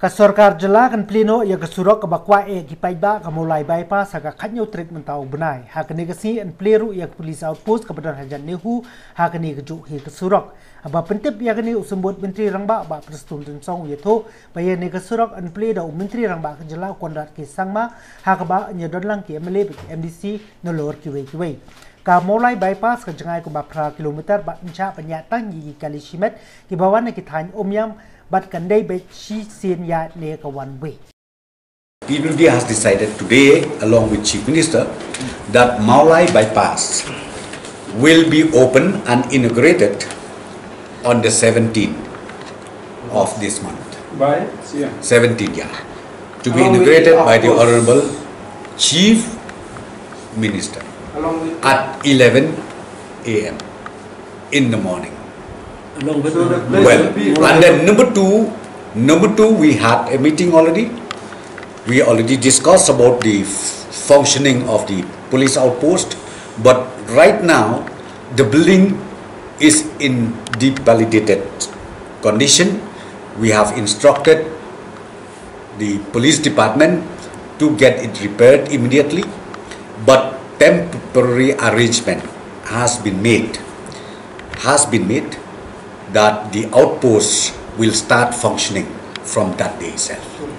Kasorkar jela kan pleno ya kesurok ke bakwa e ki paiba ka mulai bypass ha ka khanyo treatment tau benai. Ha ka an pleru ya police outpost ke badan hajan nehu ha ka ni keju hi kesurok. Aba pentip ya ka ni usembut menteri rangba ba prestun tun song ye tho. Ba ye ne kesurok an ple da menteri rangba ka jela kondat ki sangma ha ka ba nya don lang ki mle MDC no lor ki we ki we का मोलाई bypass का जंगाई को बाफ्रा kilometre बंचा पंयातंग की कलिशिमेट की भवन की थान ओमयम but can they be she seen yet like one way? PWD has decided today, along with Chief Minister, that Mawlai bypass will be open and inaugurated on the 17th of this month. By? Yeah. 17th, yeah. To be inaugurated by the Honorable Chief Minister along with at 11 a.m. in the morning. so the place Well, will and then number two, number two, we had a meeting already. We already discussed about the f- functioning of the police outpost, but right now, the building is in deep validated condition. We have instructed the police department to get it repaired immediately, but temporary arrangement has been made, has been made that the outposts will start functioning from that day itself.